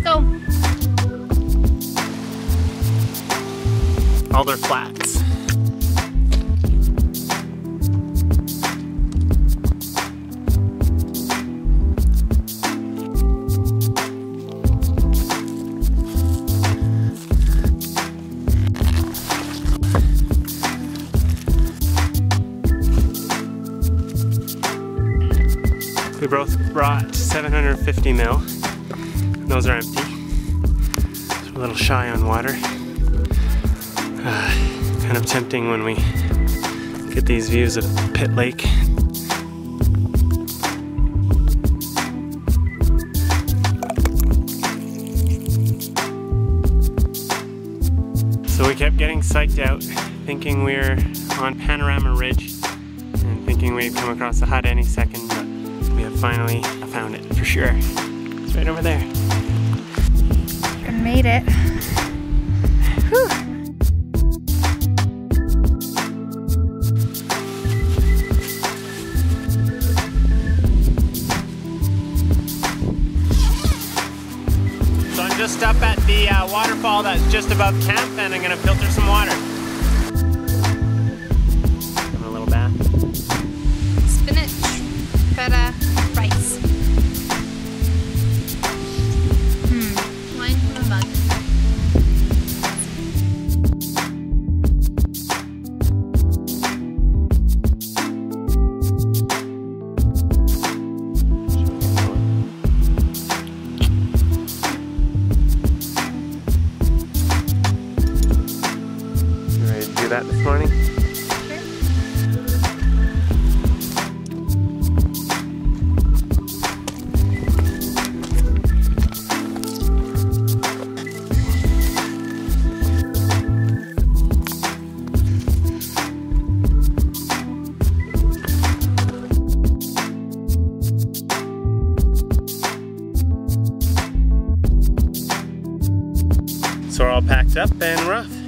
go. Alder Flats. We both brought 750 mil. Those are empty. A little shy on water. Uh, kind of tempting when we get these views of Pitt Lake. So we kept getting psyched out, thinking we were on Panorama Ridge and thinking we'd come across a hut any second, but we have finally found it for sure. It's right over there. I made it. Whew. So I'm just up at the uh, waterfall that's just above camp and I'm gonna filter some water. That this morning? So we're all packed up and